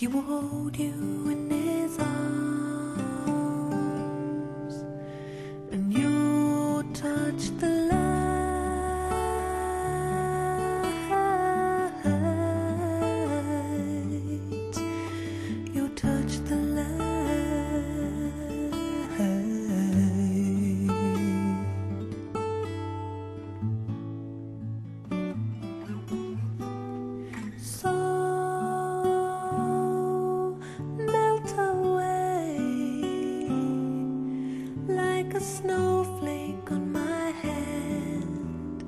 He will hold you in his arms. A snowflake on my hand,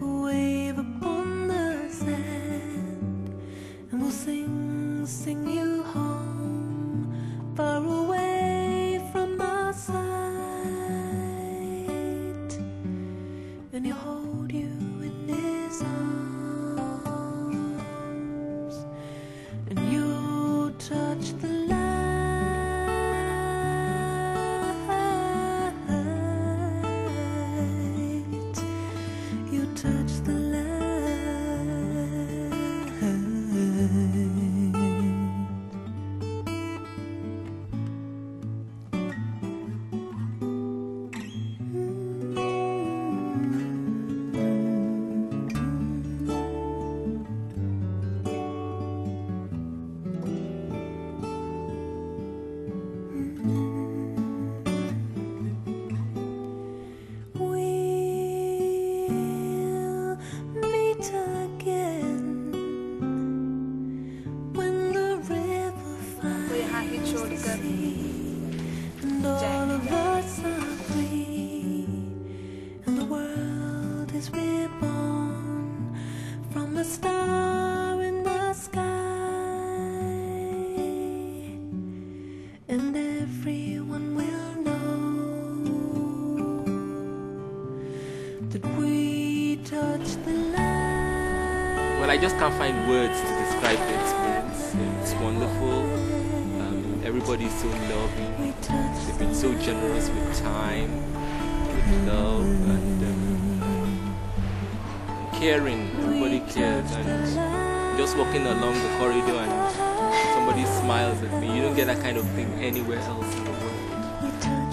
a wave upon the sand, and we'll sing, sing you home, Well, I just can't find words to describe the experience. It's wonderful. Everybody's so loving. They've been so generous with time, with love, and um, caring. Everybody cares. And just walking along the corridor and somebody smiles at me. You don't get that kind of thing anywhere else in the world.